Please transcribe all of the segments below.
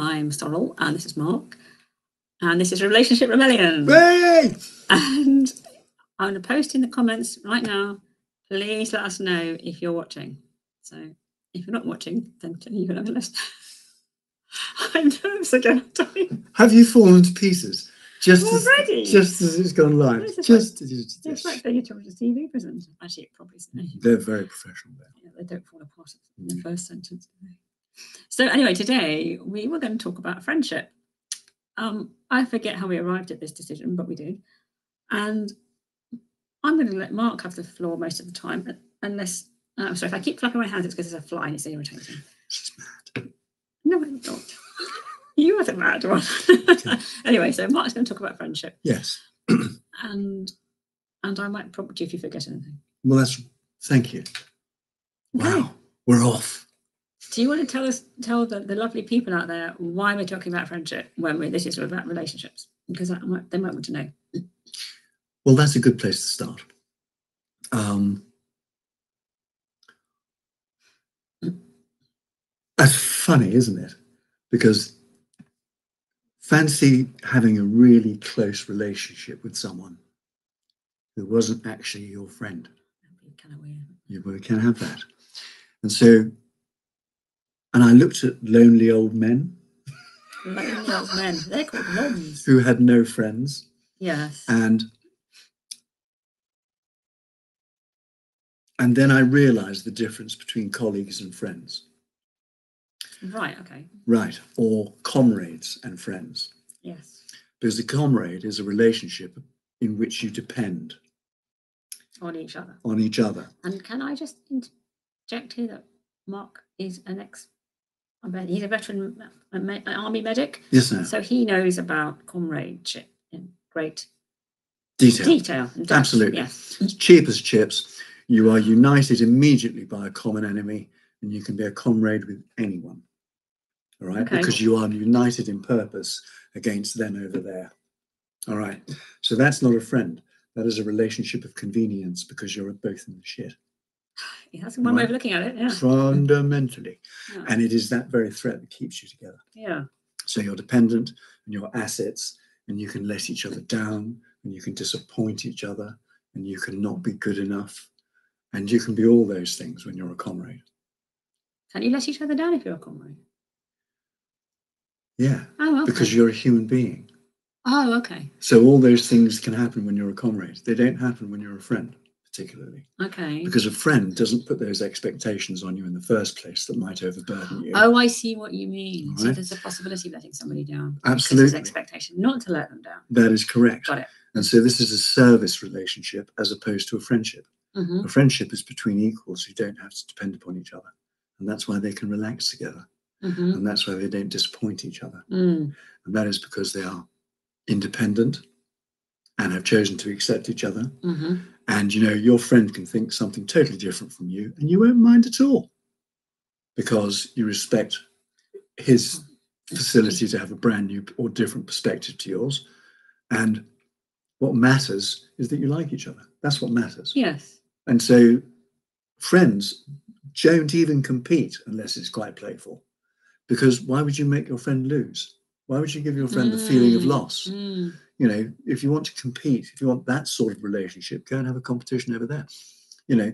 I'm Sorrel, and this is Mark, and this is Relationship Rebellion. And I'm going to post in the comments right now. Please let us know if you're watching. So if you're not watching, then you can have a list. I'm nervous again. Have you fallen to pieces? Just Already? as, just as it's gone live. This Just as It's it's, like a TV presenter. Actually, it probably isn't. they're very professional there. Yeah, they don't fall apart in the mm. first sentence. So anyway, today we were going to talk about friendship. Um, I forget how we arrived at this decision, but we did. And I'm going to let Mark have the floor most of the time, unless. Uh, I'm sorry, if I keep flapping my hands, it's because there's a fly and it's irritating. She's mad. No, I'm not. you are the mad one. anyway, so Mark's going to talk about friendship, Yes. and and I might prompt you if you forget anything. Well, that's thank you. Okay. Wow, we're off. Do you want to tell us, tell the, the lovely people out there why we're talking about friendship when we this is about relationships? Because that might, they might want to know. Well, that's a good place to start. Um, that's funny, isn't it? Because fancy having a really close relationship with someone who wasn't actually your friend. That'd be kind of weird. You can have that. And so, and I looked at lonely old men Lonely old men. They're called loms. who had no friends Yes. and and then I realized the difference between colleagues and friends. right. Okay. Right. Or comrades and friends. Yes. Because a comrade is a relationship in which you depend On each other. on each other. And can I just interject here that Mark is an ex. He's a veteran army medic, Yes, sir. so he knows about comradeship in great Detail. detail. Absolutely. Yes. It's cheap as chips. You are united immediately by a common enemy, and you can be a comrade with anyone. All right, Okay. because you are united in purpose against them over there. All right, so that's not a friend. That is a relationship of convenience because you're both in the shit Yeah, that's one way of looking at it. Yeah. fundamentally, Yeah. and it is that very threat that keeps you together. yeah. So you're dependent and you're assets, and you can let each other down, and you can disappoint each other, and you can not be good enough, and you can be all those things when you're a comrade. Can you let each other down if you're a comrade? Yeah, Oh, okay. because you're a human being. Oh, okay. So all those things can happen when you're a comrade. They don't happen when you're a friend, particularly, Okay. because a friend doesn't put those expectations on you in the first place that might overburden you. Oh, I see what you mean. So there's a possibility of letting somebody down. because there's Absolutely. expectation not to let them down. That is correct. Got it. And so this is a service relationship as opposed to a friendship. hmm A friendship is between equals who don't have to depend upon each other. And that's why they can relax together. hmm And that's why they don't disappoint each other. Mm. And that is because they are independent and have chosen to accept each other. hmm And you know, your friend can think something totally different from you, and you won't mind at all because you respect his facility to have a brand new or different perspective to yours. And what matters is that you like each other. That's what matters. Yes. And so friends don't even compete unless it's quite playful. Because why would you make your friend lose? Why would you give your friend the feeling of Mm, loss? mm. You know, if you want to compete, if you want that sort of relationship, go and have a competition over there. You know,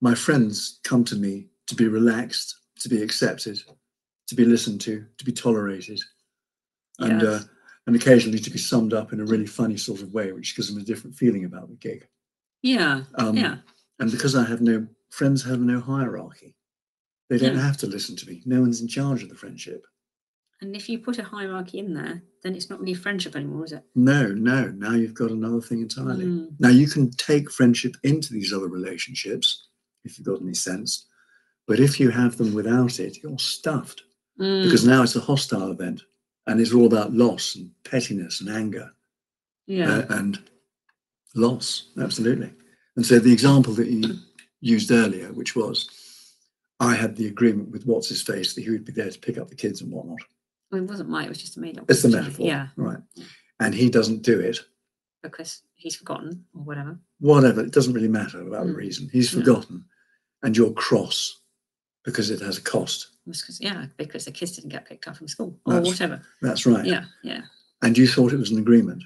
my friends come to me to be relaxed, to be accepted, to be listened to, to be tolerated, and uh, and occasionally to be summed up in a really funny sort of way, which gives them a different feeling about the gig. Yeah. Um, yeah. And because I have no friends, have no hierarchy. They don't Yeah. have to listen to me. No one's in charge of the friendship. And if you put a hierarchy in there, then it's not really friendship anymore, is it? No, no. Now you've got another thing entirely. Mm. Now you can take friendship into these other relationships if you've got any sense. But if you have them without it, you're stuffed Mm. because now it's a hostile event and it's all about loss and pettiness and anger yeah. uh, and loss. Absolutely. And so the example that you used earlier, which was I had the agreement with what's his face that he would be there to pick up the kids and whatnot. Well, it wasn't mine. It was just a made up. It's the metaphor. Yeah. Right. And he doesn't do it. Because he's forgotten or whatever. Whatever. It doesn't really matter about the Mm. reason. He's forgotten. And you're cross because it has a cost. Because, yeah, because the kids didn't get picked up from school or That's- whatever. That's right. Yeah, yeah. And you thought it was an agreement.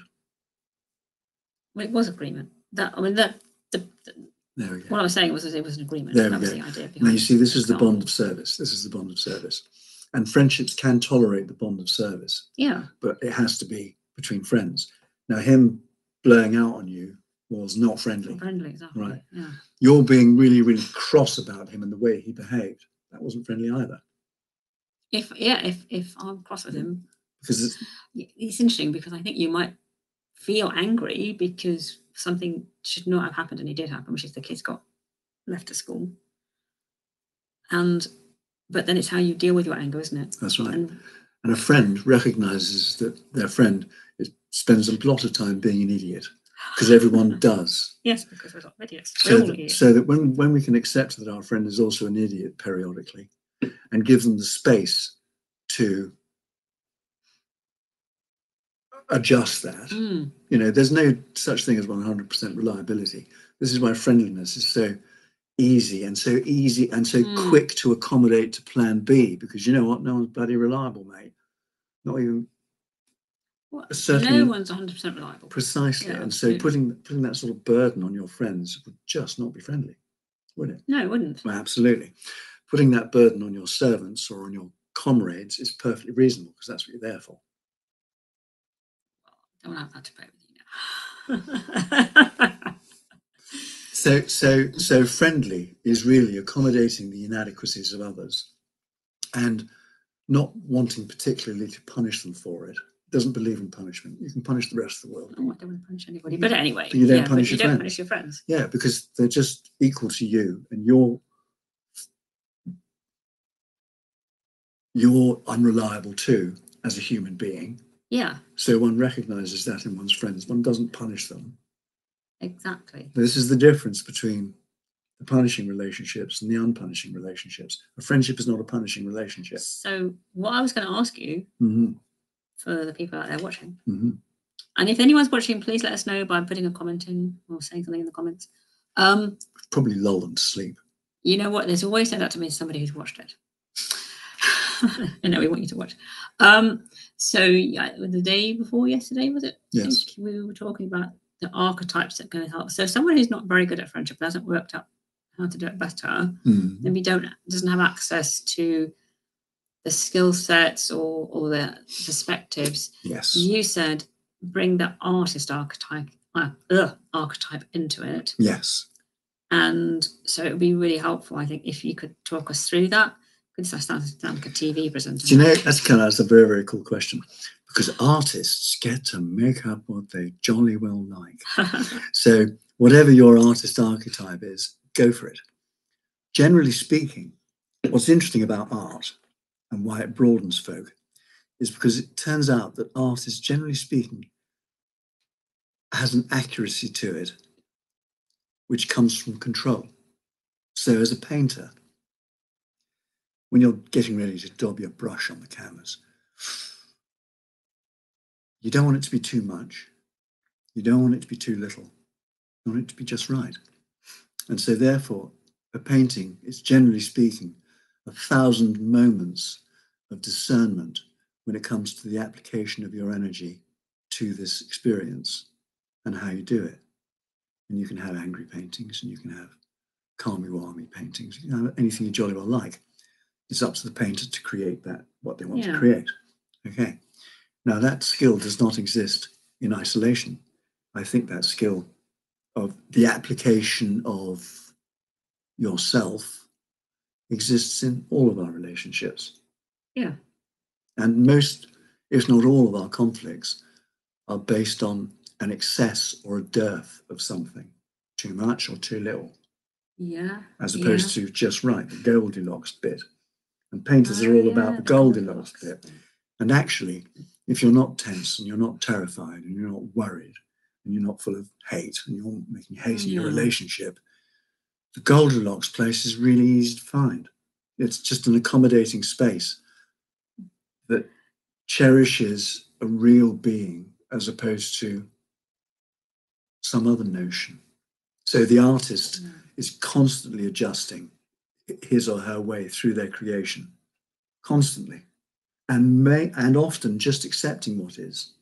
Well, it was agreement. That I mean, that the, the There we go. what I was saying was that it was an agreement. There we that was go. the idea Now you see, this is the bond of service. This is the bond of service. And friendships can tolerate the bond of service, Yeah, but it has to be between friends. Now, him blowing out on you was not friendly. friendly, exactly. Right. Yeah. You're being really, really cross about him and the way he behaved. That wasn't friendly either. If yeah, if if I'm cross with him, Because it's, it's interesting because I think you might feel angry because something should not have happened and it did happen, which is the kids got left at school. And but then it's how you deal with your anger, isn't it? that's right. And And a friend recognizes that their friend is, spends a lot of time being an idiot because everyone does. yes, because we're not idiots. So We're all that, idiots. so that when, when we can accept that our friend is also an idiot periodically and give them the space to adjust that, Mm, you know, there's no such thing as 100% reliability. This is why friendliness is so easy and so easy and so Mm. quick to accommodate to plan B because you know what? No one's bloody reliable, mate. Not even well, certainly- no one's 100% reliable. precisely. Yeah, and so putting putting that sort of burden on your friends would just not be friendly, would it? No, it wouldn't. Well, absolutely. Putting that burden on your servants or on your comrades is perfectly reasonable because that's what you're there for. Don't have that debate with you now. So, so, so friendly is really accommodating the inadequacies of others, and not wanting particularly to punish them for it. Doesn't believe in punishment. You can punish the rest of the world. oh, I don't want to punish anybody. But anyway, But you don't yeah, punish you your don't punish your friends. Yeah, because they're just equal to you, and you're you're unreliable too as a human being. Yeah, So one recognizes that in one's friends. One doesn't punish them. Exactly. This is the difference between the punishing relationships and the unpunishing relationships. A friendship is not a punishing relationship. So, what I was going to ask you hmm for the people out there watching, hmm and if anyone's watching, please let us know by putting a comment in or saying something in the comments. Um, Probably lull them to sleep. you know what? There's always turned out to be somebody who's watched it. I know we want you to watch. Um, so yeah, the day before yesterday was it? I Yes. think we were talking about the archetypes that can help. So someone who's not very good at friendship hasn't worked out how to do it better. Mm. Maybe don't doesn't have access to the skill sets or or the perspectives. Yes. You said bring the artist archetype uh, ugh, archetype into it. Yes. And so it would be really helpful, I think, if you could talk us through that. Because I sound like a TV presenter. Do you know that's kind of that's a very very cool question because artists get to make up what they jolly well like. So whatever your artist archetype is, go for it. Generally speaking, what's interesting about art and why it broadens folk is because it turns out that art is generally speaking has an accuracy to it which comes from control. So as a painter, when you're getting ready to daub your brush on the canvas, you don't want it to be too much. You don't want it to be too little. You want it to be just right. And so, therefore, a painting is generally speaking a thousand moments of discernment when it comes to the application of your energy to this experience and how you do it. And you can have angry paintings and you can have calmy wami paintings, you can have anything you jolly well like. It's up to the painter to create that, what they want to create. Okay. Now, that skill does not exist in isolation. I think that skill of the application of yourself exists in all of our relationships. Yeah. And most, if not all, of our conflicts are based on an excess or a dearth of something, too much or too little, yeah. as yeah. opposed to just right, the Goldilocks bit. And painters are Oh, all yeah, about the Goldilocks bit. And actually, if you're not tense and you're not terrified and you're not worried and you're not full of hate and you're making hate in your mm. relationship, the Goldilocks place is really easy to find. It's just an accommodating space that cherishes a real being as opposed to some other notion. So the artist Yeah. is constantly adjusting his or her way through their creation constantly and may and often just accepting what is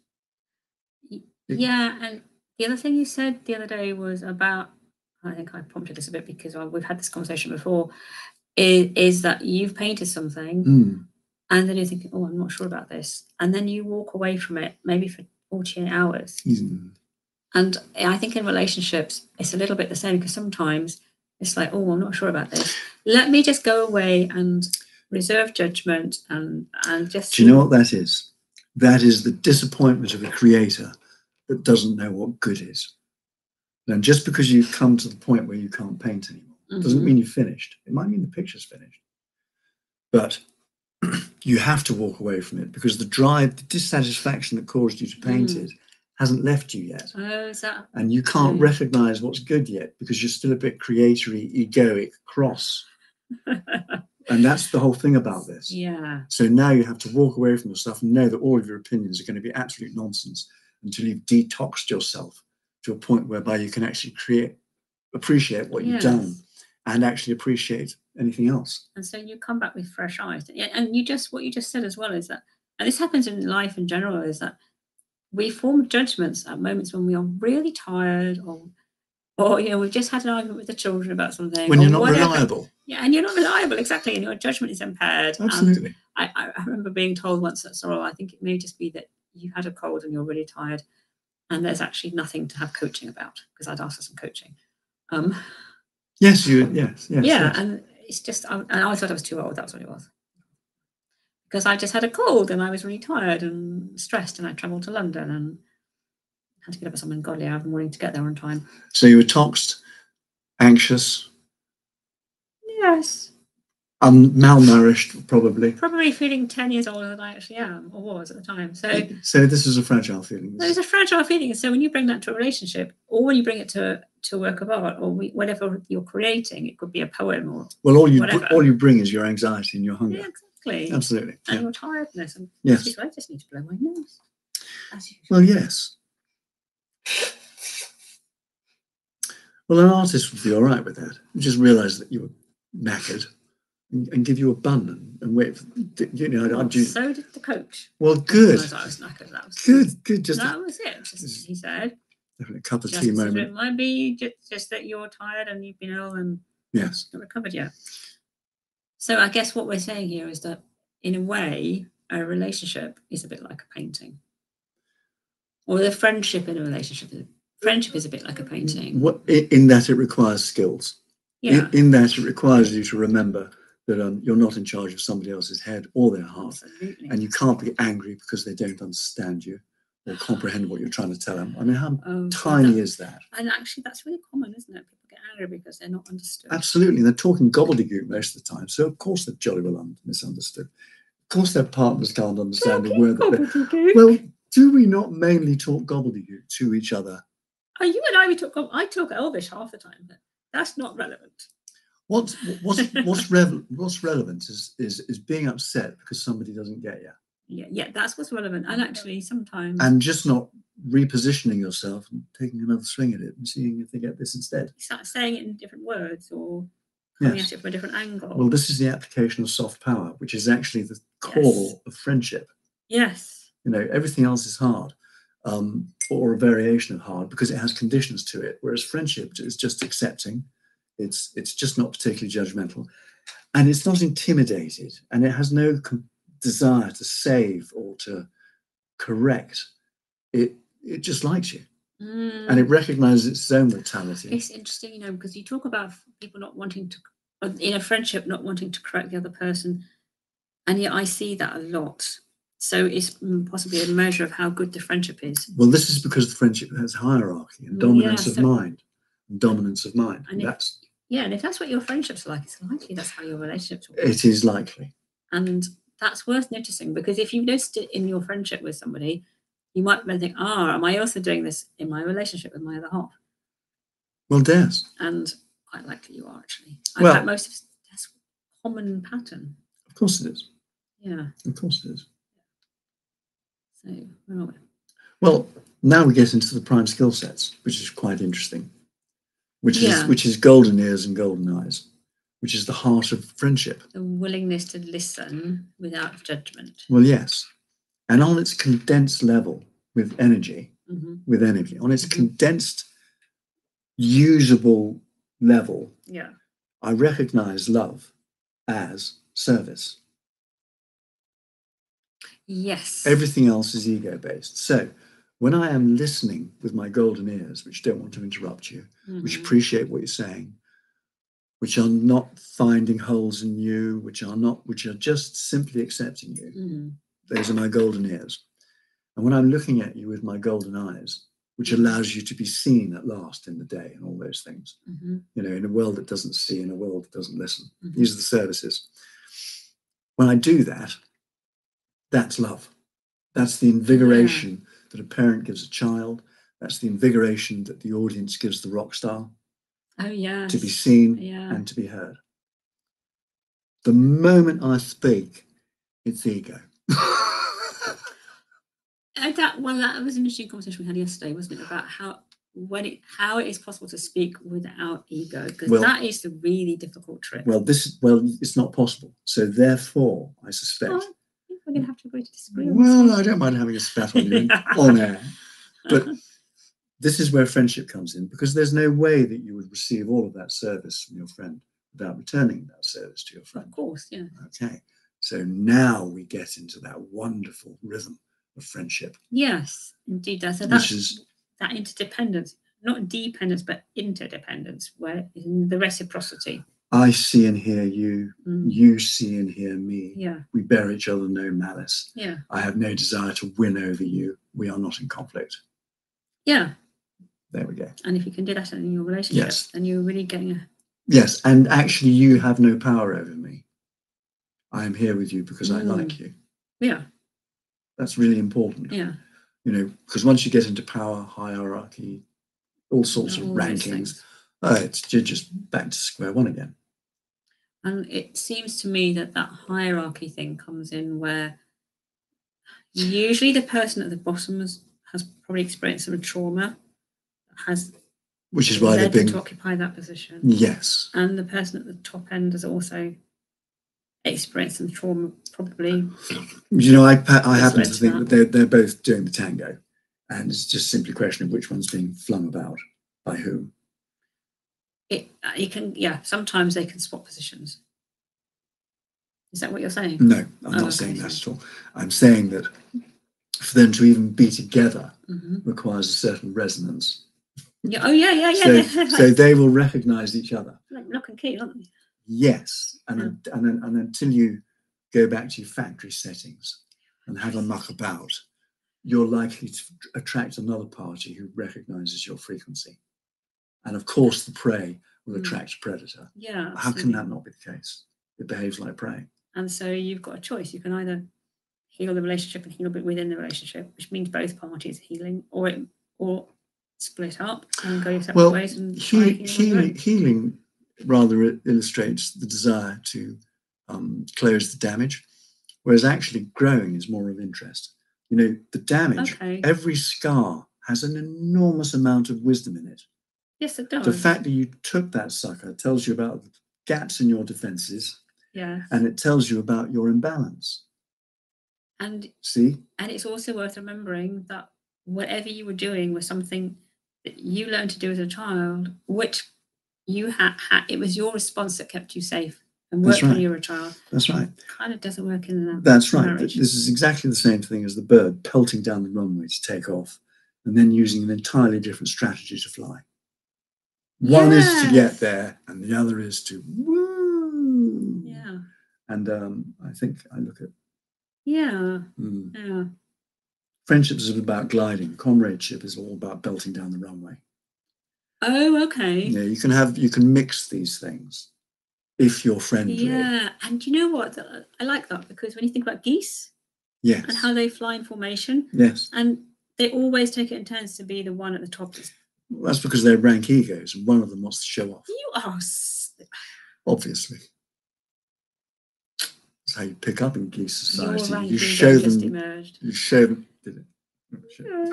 Yeah, and the other thing you said the other day was about, I think I prompted this a bit because we've had this conversation before, is, is that you've painted something Mm, and then you're thinking, oh, I'm not sure about this. And then you walk away from it maybe for 48 hours. mm, And I think in relationships, it's a little bit the same because sometimes it's like, oh, I'm not sure about this. Let me just go away and reserve judgment and and just. do you know what that is that is the disappointment of a creator that doesn't know what good is and just because you've come to the point where you can't paint anymore doesn't Mhm. mean you've finished. It might mean the picture's finished. But you have to walk away from it because the drive, the dissatisfaction that caused you to paint Mm. it hasn't left you yet. Oh, is that? And you can't Mm. recognize what's good yet because you're still a bit creatory, egoic, cross. And that's the whole thing about this. yeah. So now you have to walk away from the stuff and know that all of your opinions are going to be absolute nonsense until you've detoxed yourself to a point whereby you can actually create, appreciate what you've done and actually appreciate anything else. and so you come back with fresh eyes Yeah, and you just what you just said as well is that and this happens in life in general is that we form judgments at moments when we are really tired or or you know we've just had an argument with the children about something When you're not whatever. reliable. Yeah and you're not reliable exactly and your judgment is impaired and Absolutely. I, I I remember being told once at Sorrel, I think it may just be that you had a cold and you're really tired and there's actually nothing to have coaching about because I'd asked for some coaching um Yes, you yes, yes. yeah, yes. and it's just, I, and I thought I was too old. That's what it was. Because I just had a cold and I was really tired and stressed, and I travelled to London and had to get up at some ungodly hour of the morning to get there on time. So you were toxed, anxious, Yes, un- malnourished, probably. probably feeling 10 years older than I actually am or was at the time. So So this is a fragile feeling. It's a fragile feeling. So when you bring that to a relationship or when you bring it to, to a work of art or we, whatever you're creating, it could be a poem or, Well, all you whatever. all you bring is your anxiety and your hunger. yeah, exactly. Absolutely. And Yeah. your tiredness. And Yes. me, I just need to blow my nose. Well, yes. Well, an artist would be all right with that. You Just realise that you were knackered and, and give you a bun and, and wait. For, you know, Well, I'd do, so did the coach. well, good, I was knackered. That was good, good. Just that was it. Just, he said, a, a cup of just tea moment. it might be just, just that you're tired and you've been ill and Yes. not recovered yet. So I guess what we're saying here is that, in a way, a relationship is a bit like a painting, or the friendship in a relationship. Friendship is a bit like a painting. What in that it requires skills. Yeah, In, in that it requires you to remember that um, you're not in charge of somebody else's head or their heart, absolutely. and you can't be angry because they don't understand you or comprehend what you're trying to tell them. I mean, how Oh, tiny that- is that? and actually, that's really common, isn't it? People get angry because they're not understood. Absolutely. They're talking gobbledygook most of the time. So, of course, they're jolly well misunderstood. Of course, their partners can't understand a word that they Well, do we not mainly talk gobbledygook to each other? Oh, you and I, we talk. I talk Elvish half the time, but that's not relevant. What's what's what's, revel- what's relevant is, is is being upset because somebody doesn't get you, Yeah, yeah, that's what's relevant. And actually, sometimes and just not repositioning yourself and taking another swing at it and seeing if they get this instead. start saying it in different words or coming Yes. at it from a different angle. Well, this is the application of soft power, which is actually the core Yes. of friendship. yes, you know everything else is hard um, or a variation of hard because it has conditions to it whereas friendship is just accepting. It's it's just not particularly judgmental. And it's not intimidated and it has no com- desire to save or to correct. It it just likes you. And it Mm, recognizes its own mortality it's interesting, you know, because you talk about people not wanting to, uh, in a friendship, not wanting to correct the other person, and yet I see that a lot. So it's possibly a measure of how good the friendship is. well this is because the friendship has hierarchy and Mm, dominance yeah, of mind and dominance of mind And if- that's Yeah, and if that's what your friendships are like, it's likely that's how your relationships will be. it is likely And that's worth noticing because if you've noticed it in your friendship with somebody, you might then think, ah, am I also doing this in my relationship with my other half? well yes. And quite likely you are actually. In Well- most of that's common pattern. of course it is Yeah. of course it is So where are we? Well, now we get into the prime skill sets, which is quite interesting. Which Yeah. is which is golden ears and golden eyes. which is the heart of friendship. The willingness to listen without judgment. Well, yes. And on its condensed level with energy, hmm with energy, on its Mhm. condensed, usable level, Yeah. I recognize love as service. Yes. Everything else is ego based. So when I am listening with my golden ears, which don't want to interrupt you, which Mhm. appreciate what you're saying, which are not finding holes in you, which are not, which are just simply accepting you. Mhm. Those are my golden ears. And when I'm looking at you with my golden eyes, which allows you to be seen at last in the day and all those things, Mhm. you know, in a world that doesn't see, in a world that doesn't listen. Mhm. These are the services. When I do that, that's love. That's the invigoration that a parent gives a child. That's the invigoration that the audience gives the rock star Oh yeah. to be seen Yeah. and to be heard. The moment I speak, it's ego. Uh, that well, that was an interesting conversation we had yesterday, wasn't it? About how when it how it is possible to speak without ego, because Well- that is the really difficult trick. well, this well, it's not possible. So therefore, I suspect. Oh, I we're going to have to agree to disagree. Well. I don't mind having a spat on you on air, but this is where friendship comes in because there's no way that you would receive all of that service from your friend without returning that service to your friend. of course, yeah. Okay, so now we get into that wonderful rhythm of friendship, Yes, indeed. That's, so that's is that interdependence, not dependence, but interdependence, where in the reciprocity. I see and hear you, Mm, you see and hear me. yeah, We bear each other no malice. yeah, I have no desire to win over you. We are not in conflict. yeah. There we go. And if you can do that in your relationship, Yes. then you're really getting a Yes, and actually, you have no power over me. I am here with you because I Mm. like you. yeah, That's really important. yeah. You know, because once you get into power, hierarchy, all sorts of all those rankings, oh, it's you're just back to square one again. And it seems to me that that hierarchy thing comes in where usually the person at the bottom has, has probably experienced some trauma, has Which is why they've been to occupy that position. yes, And the person at the top end has also experienced some trauma, probably. you know, I I happen to think yeah. that they're they're both doing the tango, and it's just simply a question of which one's being flung about by whom. It, uh, you can, yeah, sometimes they can swap positions. Is that what you're saying? No, I'm Oh, not okay, saying that at all. I'm saying that for them to even be together hmm requires a certain resonance. Yeah. Oh, yeah, yeah, yeah. so, so they will recognize each other. like lock and key, aren't they? Yes, and Yeah. un- and and until you go back to your factory settings and have a muck about, you're likely to attract another party who recognizes your frequency, and of course, the prey will Mm. attract a predator. Yeah. How can that not be the case? It behaves like prey. And so you've got a choice. You can either heal the relationship and heal within the relationship, which means both parties are healing, or it, or split up and go your separate Well, ways and he, and heal on your own. healing, healing rather illustrates the desire to um, close the damage, whereas actually growing is more of interest. You know, the damage, Okay. every scar has an enormous amount of wisdom in it. Yes, it does. The fact that you took that sucker tells you about gaps in your defenses yeah. and it tells you about your imbalance. And See? and it's also worth remembering that whatever you were doing was something that you learned to do as a child, which you had, ha- it was your response that kept you safe and worked when you were a child. That's right. Kind of doesn't work in that. That's right. marriage. This is exactly the same thing as the bird pelting down the runway to take off and then using an entirely different strategy to fly. One is to get there and the other is to woo. Yeah. And um, I think I look at Yeah. mm, Yeah. friendship is about gliding. Comradeship is all about belting down the runway. Oh, okay. Yeah, you can have you can mix these things if you're friendly. Yeah, and you know what? I like that because when you think about geese Yes. and how they fly in formation, yes. and they always take it in turns to be the one at the top. that's- That's because they're rank egos and one of them wants to show off. You are. s- Obviously. That's how you pick up in geese society. You show just them emerged. you show them did it? Oh,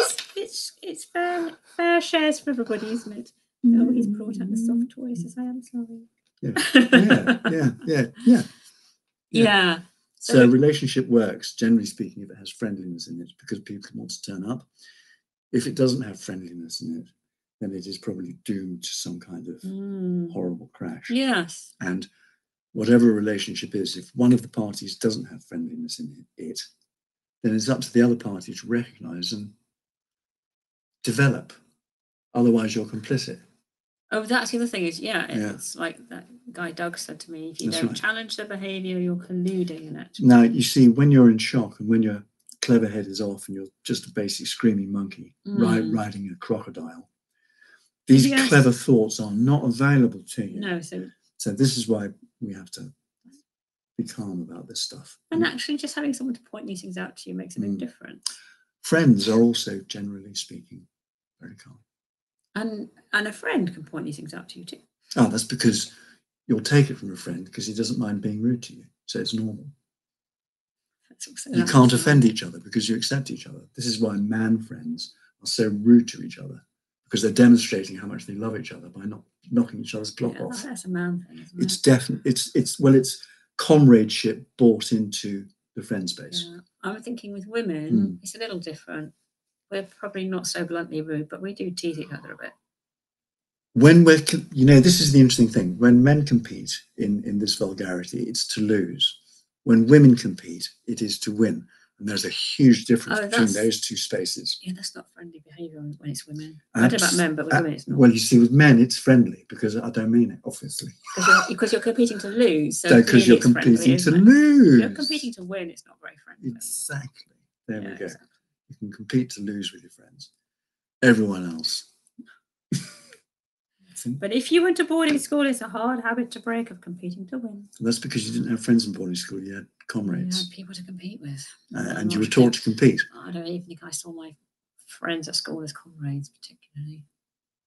it's, it's it's fair fair shares for everybody, isn't it? Oh, he's brought out the soft toy. Says I am sorry. Yeah, yeah, yeah, yeah. Yeah. yeah. So, So- relationship works, generally speaking, if it has friendliness in it, because people want to turn up. If it doesn't have friendliness in it, then it is probably doomed to some kind of Mm, horrible crash. Yes. And whatever relationship is, if one of the parties doesn't have friendliness in it, then it's up to the other party to recognize and develop. Otherwise, you're complicit. Oh, that's the other thing is, yeah, Yeah. it's like that guy Doug said to me, if you That's don't right. challenge the behavior, you're colluding in it. Now, you see, when you're in shock and when your clever head is off and you're just a basic screaming monkey ri- Mm. riding a crocodile, these Yes. clever thoughts are not available to you. No, so So, this is why we have to be calm about this stuff. and actually just having someone to point these things out to you makes a big Mm. difference. Friends are also, generally speaking, very calm. And and a friend can point these things out to you too. Oh, that's because you'll take it from a friend because he doesn't mind being rude to you. So it's normal. You can't offend each other because you accept each other. This is why man friends are so rude to each other because they're demonstrating how much they love each other by not knocking each other's block Yeah, off. that's a man thing, It's it? definitely it's it's well, it's comradeship bought into the friend space. Yeah. I'm thinking with women, Mm. it's a little different. We're probably not so bluntly rude, but we do tease each other a bit. When we're, you know, this is the interesting thing. When men compete in in this vulgarity, it's to lose. When women compete, it is to win. And there's a huge difference Oh, between those two spaces. Yeah, that's not friendly behaviour when when it's women. I don't know about men, but with uh, women it's not. Well, you see, with men, it's friendly because I don't mean it, obviously. Because you're, you're competing to lose. So Because you're it's friendly, competing to lose. If you're competing to win, it's not very friendly. Exactly. There Yeah, we go. exactly. You can compete to lose with your friends. Everyone else. But if you went to boarding school, it's a hard habit to break of competing to win. That's because you didn't have friends in boarding school. You had comrades. You had people to compete with. uh, and you were taught to compete. I don't even think I saw my friends at school as comrades, particularly.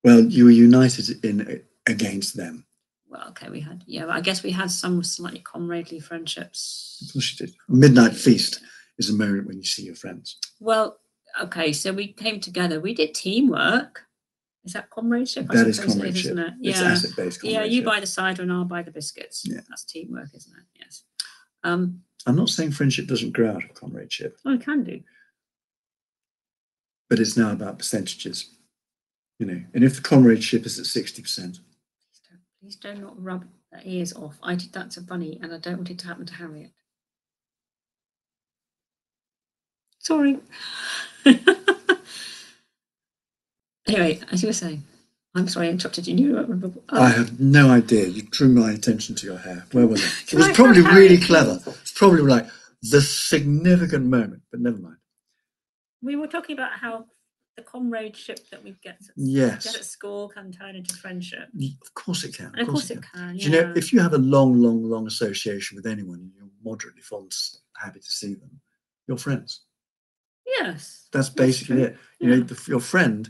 Well, you were united in against them. Well, okay, we had, yeah, I guess we had some slightly comradely Of friendships. course, you did. Midnight feast is a moment when you see your friends. Well, okay, so we came together. We did teamwork. Is that comradeship? I That is suppose it comradeship. isn't it? It's Yeah. asset-based Yeah, you comradeship. buy the cider and I'll buy the biscuits. Yeah. That's teamwork, isn't it? Yes. Um, I'm not saying friendship doesn't grow out of comradeship, Oh, it can do. but it's now about percentages. You know, and if the comradeship is at 60%, Please don't, please do not rub the ears off. I did that to Bunny and I don't want it to happen to Harriet. Sorry. anyway, as you were saying, I'm sorry I interrupted you. You remember. oh, I have no idea. You drew my attention to your hair. Where was it? It was I probably really clever. It's probably like the significant moment, but never mind. we were talking about how the comradeship that we get at, get at school can turn into friendship. of course it can. And of course it can. Do you know, if you have a long, long, long association with anyone and you're moderately fond, happy to see them, you're friends. yes. That's basically true. it. You know, the, your friend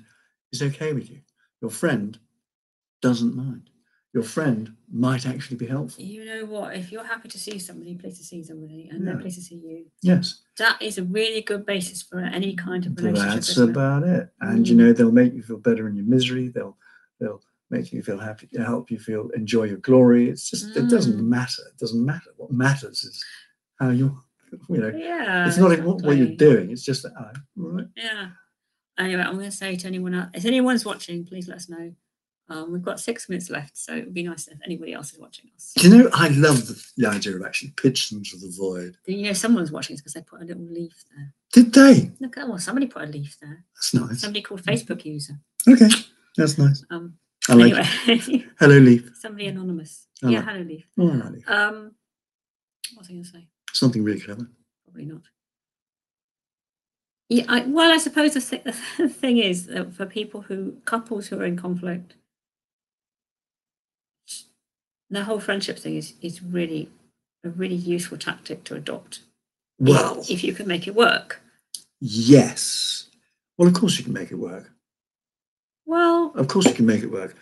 is okay with you. Your friend doesn't mind. Your friend might actually be helpful. You know what? If you're happy to see somebody, pleased to see somebody, and they're pleased to see you, Yes, that is a really good basis for any kind of relationship. that's isn't it? about it. And you Mm. know, they'll make you feel better in your misery. They'll they'll make you feel happy, help you feel enjoy your glory. It's just it doesn't Mm. matter. It doesn't matter. What matters is how you you know. Yeah. it's not what, what you're doing. It's just that oh, right. Yeah. Anyway, I'm going to say to anyone else, if anyone's watching, please let us know. Um, we've got six minutes left, so it would be nice if anybody else is watching us. Do you know? I love the, the idea of actually pitching to the void. You know, someone's watching us because they put a little leaf there. Did they? Look, oh, well, somebody put a leaf there. That's nice. Somebody called Facebook user. Okay, that's nice. Um, I like. it. anyway, Hello, Leaf. somebody anonymous. I yeah, like- hello, leaf. Oh, like Leaf. Um, what was I going to say? Something really clever. Probably not. Yeah, I, well, I suppose the, th- the thing is that for people who couples who are in conflict, the whole friendship thing is is really a really useful tactic to adopt. Well, if you can make it work. yes. Well, of course you can make it work. Well, Of course you can make it work.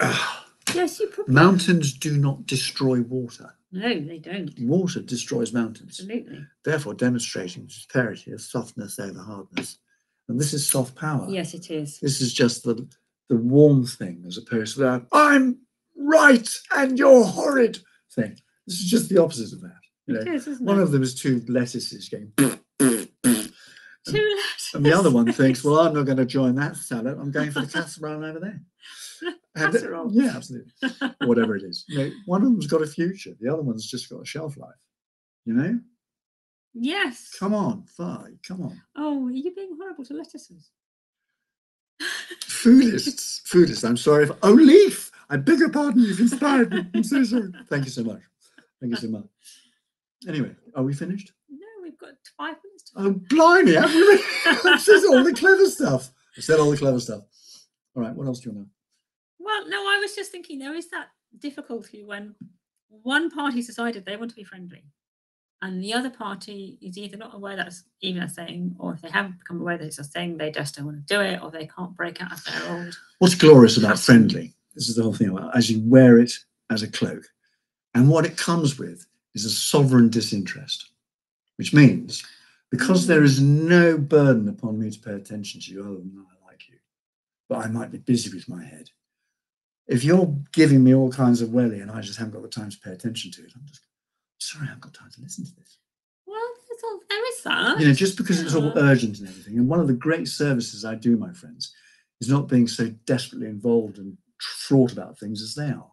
Ah, yes, you probably. mountains do not destroy water. No, they don't. Water destroys mountains, Absolutely. therefore demonstrating disparity of softness over hardness. And this is soft power. Yes, it is. This is just the the warm thing as opposed to that I'm right and you're horrid thing. This is just the opposite of that. You know, It is, isn't one it? of them is two lettuces going, Two lettuces. and the other one thinks, well, I'm not going to join that salad. I'm going for the casserole over there. Yeah, absolutely. Whatever it is. You know, one of them's got a future. The other one's just got a shelf life. You know, Yes. come on, fine, come on. Oh, are you being horrible to lettuces? Foodists, foodists. I'm sorry if. Oh, Leaf. I beg your pardon. You've inspired me. I'm so sorry. Thank you so much. Thank you so much. Anyway, are we finished? No, we've got five minutes to Oh, blimey! Have we really? I've said all the clever stuff. I said all the clever stuff. All right. What else do you want know? Well, no, I was just thinking there is that difficulty when one party's decided they want to be friendly, and the other party is either not aware that's even a thing, or if they haven't become aware that it's a thing, they just don't want to do it, or they can't break out of their old. What's glorious about friendly? This is the whole thing about as you wear it as a cloak, and what it comes with is a sovereign disinterest, which means because there is no burden upon me to pay attention to you other than I like you, but I might be busy with my head. If you're giving me all kinds of welly and I just haven't got the time to pay attention to it, I'm just sorry, I haven't got time to listen to this. Well, there's all, there is that. You know, just because it's all urgent and everything. And one of the great services I do, my friends, is not being so desperately involved and fraught about things as they are.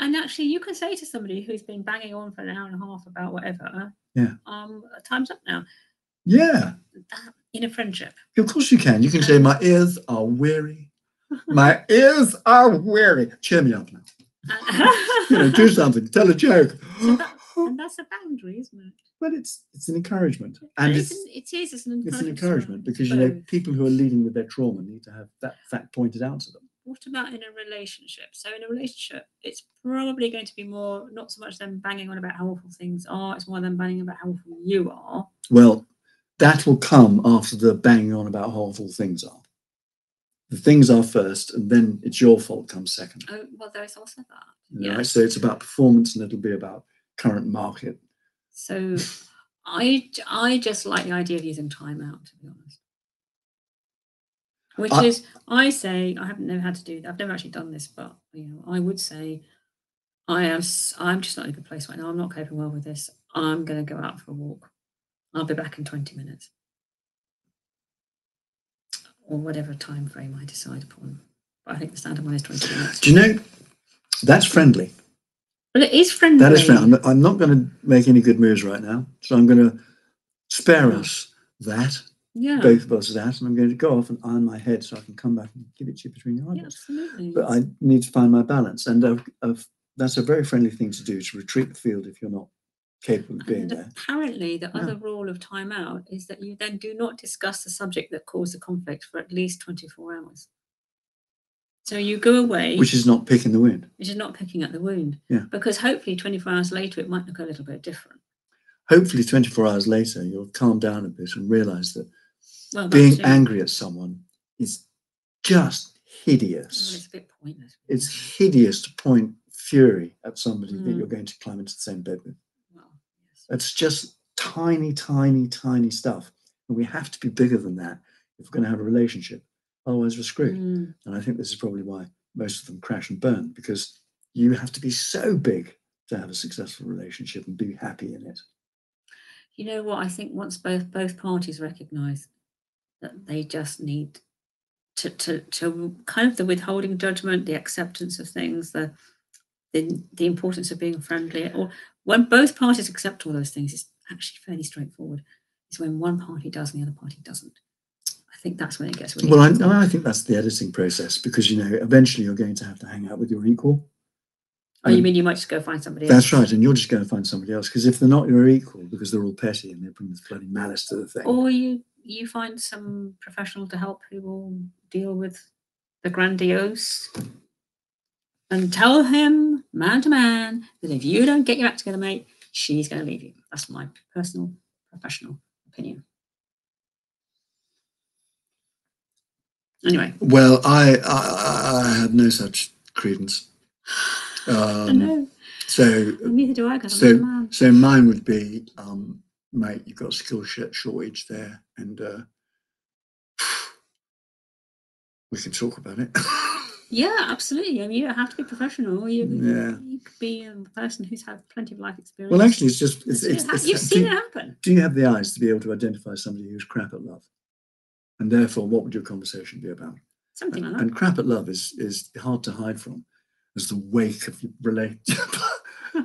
And actually, you can say to somebody who's been banging on for an hour and a half about whatever, Yeah. um, time's up now. Yeah, That, in a friendship. of course you can. You can say, My ears are weary. My ears are weary. Cheer me up now. You know, do something. Tell a joke. So that- and that's a boundary, isn't it? Well, it's it's an encouragement, and it's, it's an, it is. It's an it's an encouragement. encouragement because you know people who are leading with their trauma need to have that fact pointed out to them. What about in a relationship? So in a relationship, it's probably going to be more not so much them banging on about how awful things are. It's more them banging about how awful you are. Well, that will come after the banging on about how awful things are. The things are first, and then it's your fault comes second. Oh, well, there's also that. Yeah. So it's about performance, and it'll be about current market. So I I just like the idea of using timeout, to be honest. Which I- is, I say, I haven't never had to do that. I've never actually done this, but you know, I would say, I am. I'm just not in a good place right now. I'm not coping well with this. I'm going to go out for a walk. I'll be back in 20 minutes, or whatever time frame I decide upon. But I think the standard one is 20 minutes. Do you know that's friendly? But it is friendly. That is friendly. I'm, not going to make any good moves right now, so I'm going to spare us that, Yeah. both of us that, and I'm going to go off and iron my head so I can come back and give it to you between your yeah, absolutely. But I need to find my balance, and uh, uh, that's a very friendly thing to do to retreat the field if you're not capable of being And there. apparently, the Yeah. other rule of timeout is that you then do not discuss the subject that caused the conflict for at least 24 hours. So you go away, Which is not picking the wound. which is not picking up the wound. Yeah. Because hopefully, 24 hours later, it might look a little bit different. Hopefully, 24 hours later, you'll calm down a bit and realize that Well, being it. angry at someone is just Well, hideous. it's a bit pointless. It's hideous to point fury at somebody that Mm. you're going to climb into the same bed with. It's just tiny, tiny, tiny stuff. And we have to be bigger than that if we're going to have a relationship. Otherwise, we're screwed. Mm, And I think this is probably why most of them crash and burn because you have to be so big to have a successful relationship and be happy in it. You know what? I think once both both parties recognise that they just need to, to to kind of the withholding judgment, the acceptance of things, the the, the importance of being friendly, or when both parties accept all those things, it's actually fairly straightforward. It's when one party does and the other party doesn't. I think that's when it gets really. Well, I, difficult. I think that's the editing process because, you know, eventually you're going to have to hang out with your equal. oh, you mean you might just go find somebody else? That's right. And you're just going to find somebody else because if they're not your equal, because they're all petty and they bring this bloody malice to the thing. Or you you find some professional to help who will deal with the grandiose and tell him man to man that if you don't get your act together, mate, she's going to leave you. That's my personal professional opinion. Anyway, Well, I, I, I have no such credence. I Um, know. so, Neither do I, because I'm so, man. so mine would be, um, mate, you've got a skill sh- shortage there, and uh, we can talk about it. Yeah, absolutely. I mean, you don't have to be professional. You, Yeah. you could be a person who's had plenty of life experience. Well, actually, it's just it's, It's- it's, it ha- it's you've do, seen it happen. do you have the eyes to be able to identify somebody who's crap at love? And therefore, what would your conversation be about? Something like that. And crap at love is is hard to hide from, as the wake of relationship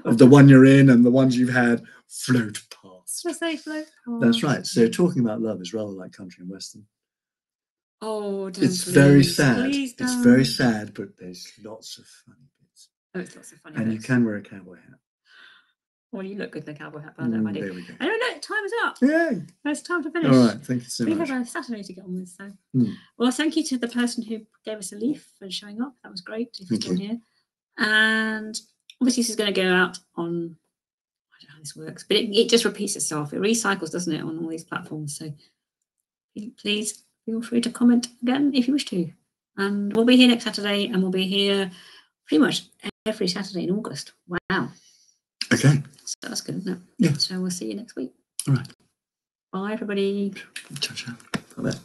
of the one you're in and the ones you've had float past. Just say float. past. That's right. So talking about love is rather like country and western. Oh, don't It's very please, sad. please It's very sad, but there's lots of funny bits. Oh, it's lots of funny. Bits. And you can wear a cowboy hat. Well, you look good in a cowboy hat, but I don't mind Mm, there we go. Anyway, no, time is up. Yeah. It's time to finish. All right. Thank you so we much. have a Saturday to get on with. So, Hmm. well, thank you to the person who gave us a leaf and showing up. That was great. If Thank still here. And obviously, this is going to go out on. I don't know how this works, but it, it just repeats itself. It recycles, doesn't it, on all these platforms? So, please feel free to comment again if you wish to. And we'll be here next Saturday, and we'll be here pretty much every Saturday in August. Wow, Okay. so that's good, isn't it? Yeah. So we'll see you next week. All right. Bye, everybody. Ciao, ciao. Bye-bye.